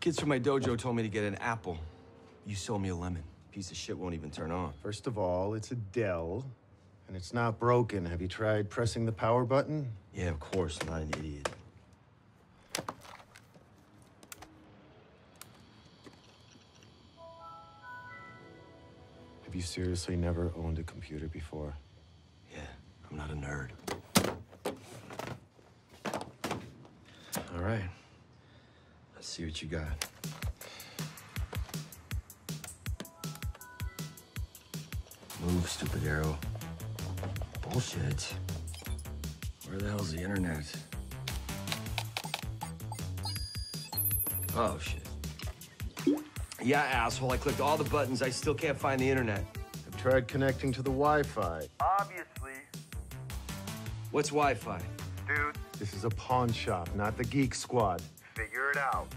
Kids from my dojo told me to get an apple. You sold me a lemon. Piece of shit won't even turn on. First of all, it's a Dell, and it's not broken. Have you tried pressing the power button? Yeah, of course. I'm not an idiot. Have you seriously never owned a computer before? Yeah, I'm not a nerd. All right. Let's see what you got. Move, stupid arrow. Bullshit. Where the hell's the internet? Oh, shit. Yeah, asshole. I clicked all the buttons. I still can't find the internet. I've tried connecting to the Wi-Fi. Obviously, What's Wi-Fi? dude, This is a pawn shop, not the Geek Squad. Figure it out.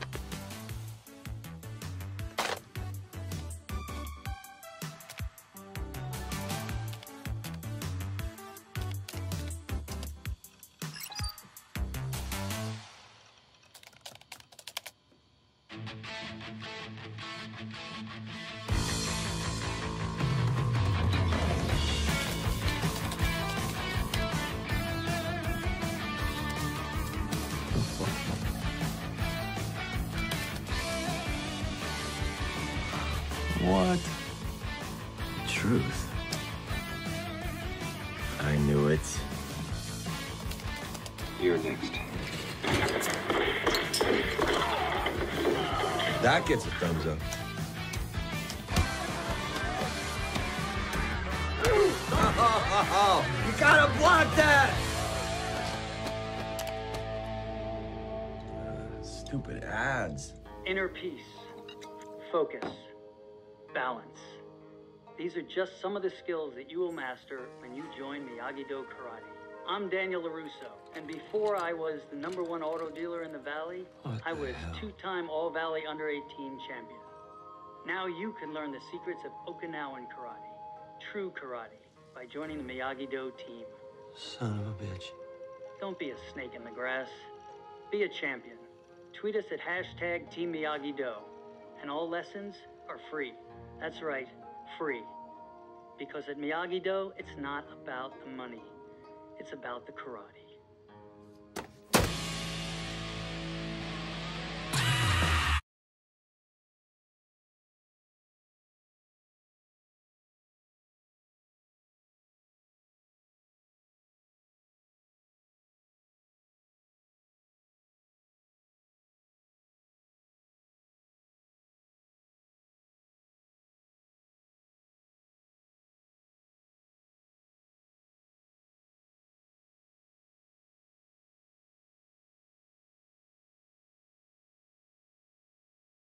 What? Truth. I knew it. You're next. That gets a thumbs up. you gotta block that! Uh, stupid ads. Inner peace, focus, balance. These are just some of the skills that you will master when you join Miyagi-Do Karate. I'm Daniel LaRusso, and before I was the number one auto dealer in the Valley, What I the was two-time All-Valley Under-18 champion. Now you can learn the secrets of Okinawan Karate, true karate, by joining the Miyagi-Do team. Son of a bitch. Don't be a snake in the grass. Be a champion. Tweet us at hashtag Team Miyagi-Do. And all lessons are free. That's right, free. Because at Miyagi-Do, it's not about the money. It's about the karate.